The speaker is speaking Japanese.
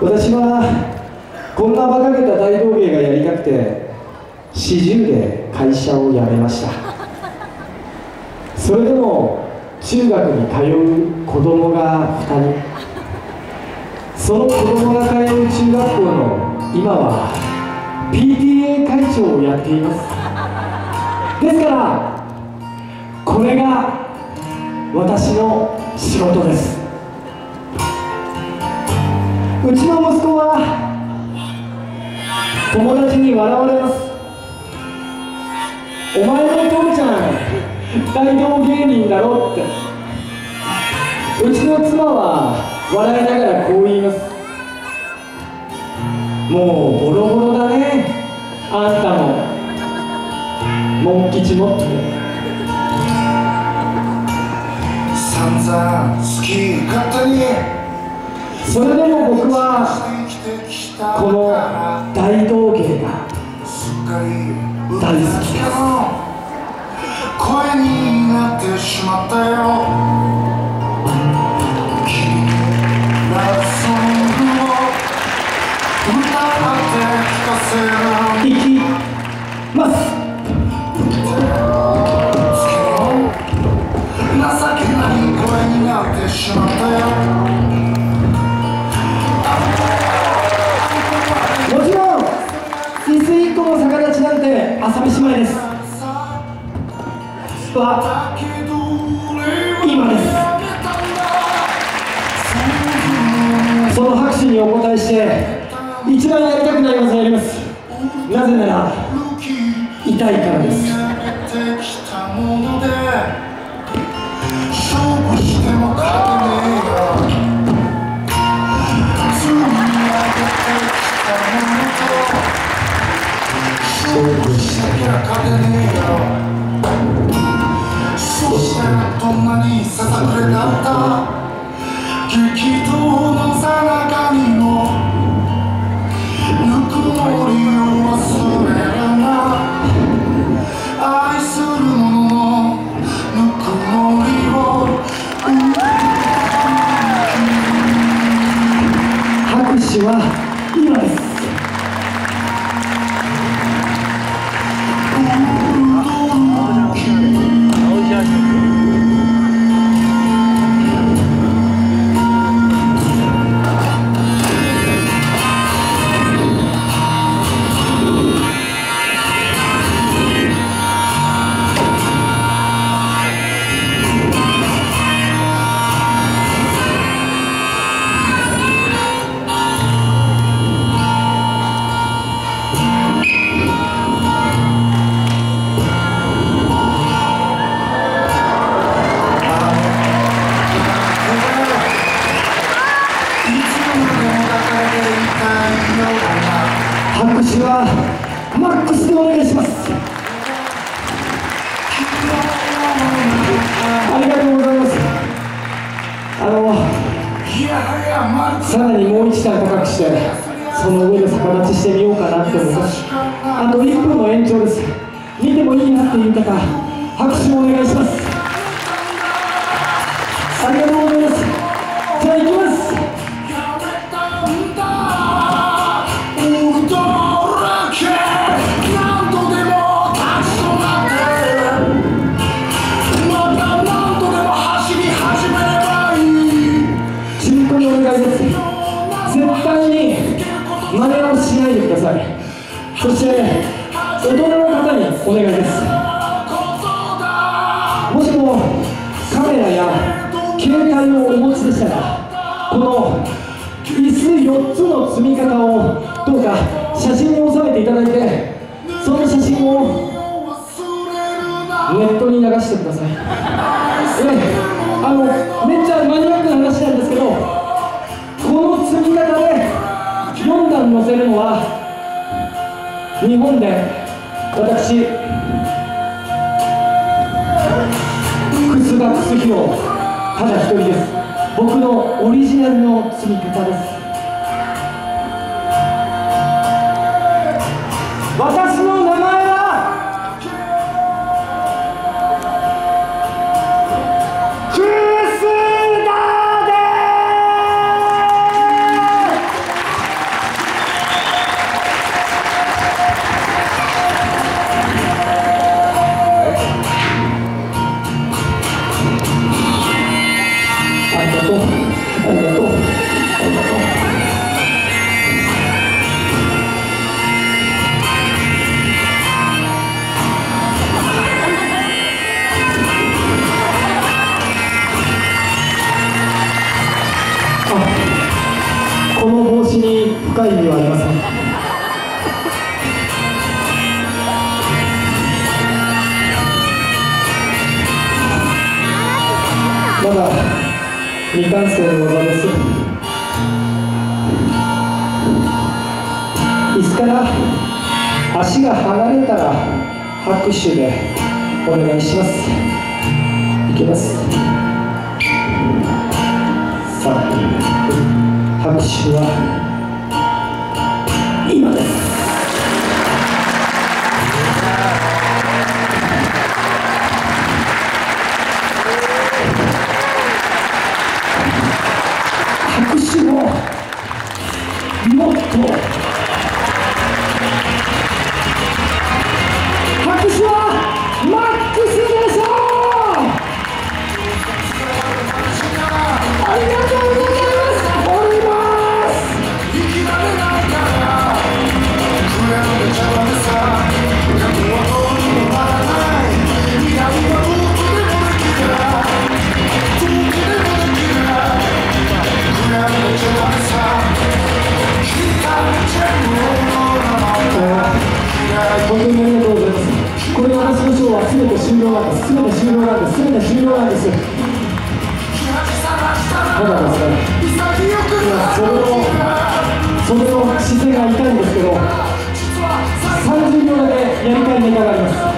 私はこんな馬鹿げた大道芸がやりたくて40で会社を辞めました。それでも中学に通う子供が2人。その子供が通う中学校の今は PTA 会長をやっています。ですからこれが私の仕事です。お前の父ちゃん大道芸人だろって。うちの妻は笑いながらこう言います。もうボロボロだね。あんたも。モン吉もって。散々好き勝手に。それでも僕はこの大道芸が大好きです朝飯前ですは今ですその拍手にお答えして一番やりたくない技やりますなぜなら痛いからです。勝負しても勝てねえよ積み上げてきたものと勝負しなきゃ勝てねえよ。そしてどんなにささくれだった。激闘はりがとうございます。あのさらにもう一段高くしてその上で逆立ちしてみようかなって思います。あと1分の延長です。見てもいいなっていう方拍手をお願いします。ありがとうございます。じゃあ行きます。ないでください。そして大人の方にお願いです。もしもカメラや携帯をお持ちでしたらこの椅子4つの積み方をどうか写真に収めていただいてその写真をネットに流してください。えあのめっちゃマニアックな話なんですけど日本で私楠田楠弘ただ一人です。僕のオリジナルの積み方です。い意味はありません。まだ未完成の技です。椅子から足が離れたら拍手でお願いします。いきます。さあ拍手はもっ終了なんです。全て終了なんです。全て終了なんです。まだです。それをそれを姿勢が痛いんですけど30秒やりたいネタがあります。